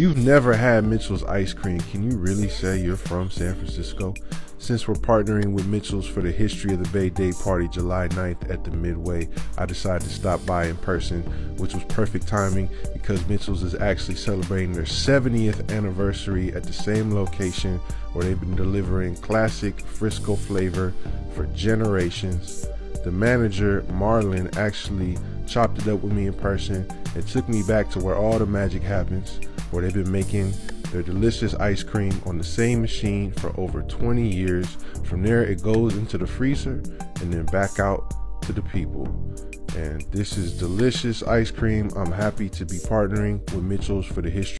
you've never had Mitchell's ice cream, can you really say you're from San Francisco? Since we're partnering with Mitchell's for the History of the Bay Day Party July 9th at the Midway, I decided to stop by in person, which was perfect timing because Mitchell's is actually celebrating their 70th anniversary at the same location where they've been delivering classic Frisco flavor for generations. The manager, Marlon, actually chopped it up with me in person and took me back to where all the magic happens, where they've been making their delicious ice cream on the same machine for over 20 years. From there, it goes into the freezer and then back out to the people. And this is delicious ice cream. I'm happy to be partnering with Mitchell's for the history.